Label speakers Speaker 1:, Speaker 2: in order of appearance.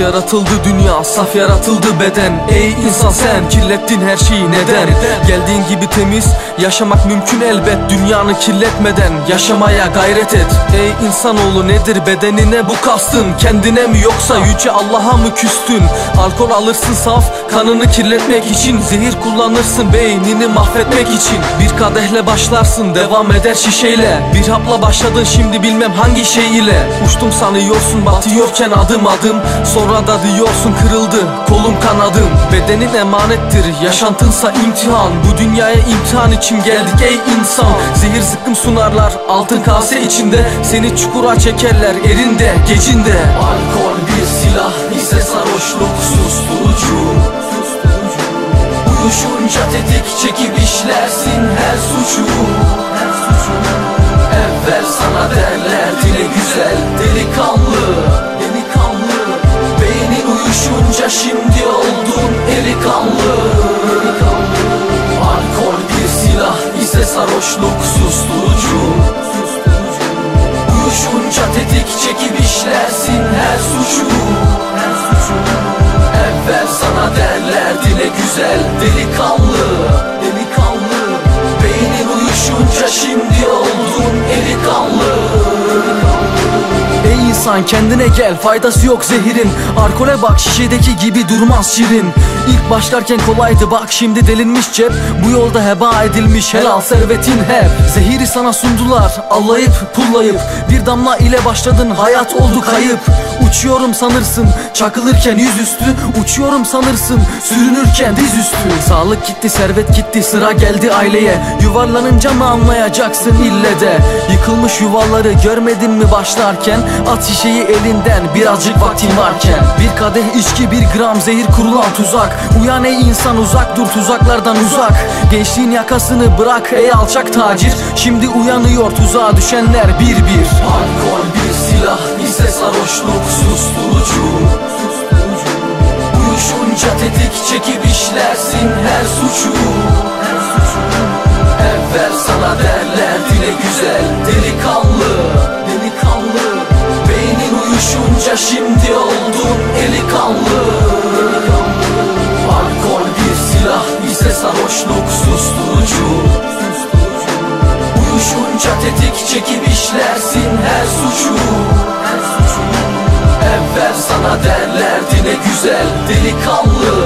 Speaker 1: yaratıldı dünya Saf yaratıldı beden. Ey insan sen kirlettin her şeyi neden? Geldiğin gibi temiz yaşamak mümkün elbet. Dünyanı kirletmeden yaşamaya gayret et. Ey insanoğlu nedir bedenine bu kastın? Kendine mi yoksa yüce Allah'a mı küstün? Alkol alırsın saf kanını kirletmek için. Zehir kullanırsın beynini mahvetmek için. Bir kadehle başlarsın devam eder şişeyle. Bir hapla başladın şimdi bilmem hangi şey ile. Uçtum sanıyorsun batıyorken adım adım. Sonra da diyorsun kırıldı kolum kanadım Bedenin emanettir yaşantınsa imtihan. Bu dünyaya imtihan için geldik ey insan. Zehir zıkkım sunarlar altın kase içinde. Seni çukura çekerler erinde gecinde. Alkol bir silah ise sarhoşluk susturucu. Uyuşunca tetik çekip işlersin her suçu şimdi oldun İnsan kendine gel faydası yok zehirin. Alkole bak şişedeki gibi durmaz şirin. İlk başlarken kolaydı bak şimdi delinmiş cep. Bu yolda heba edilmiş helal servetin hep. Zehiri sana sundular allayıp pullayıp. Bir damla ile başladın hayat oldu kayıp. Uçuyorum sanırsın çakılırken yüzüstü. Uçuyorum sanırsın sürünürken dizüstü. Sağlık gitti servet gitti sıra geldi aileye. Yuvarlanınca mı anlayacaksın ille de? Yıkılmış yuvaları görmedin mi başlarken? At şişeyi elinden birazcık vaktin varken. Bir kadeh içki bir gram zehir kurulan tuzak. Uyan ey insan uzak dur tuzaklardan uzak. Gençliğin yakasını bırak ey alçak tacir. Şimdi uyanıyor tuzağa düşenler bir bir. Alkol bir silah ise sarhoşluk. Susturucu Uyuşunca tetik çekip işlersin her suçu. Evvel sana derler dile güzel delikanlı sarhoşluk susturucu. Uyuşunca tetik çekip işlersin her suçu. Evvel sana derler dile güzel delikanlı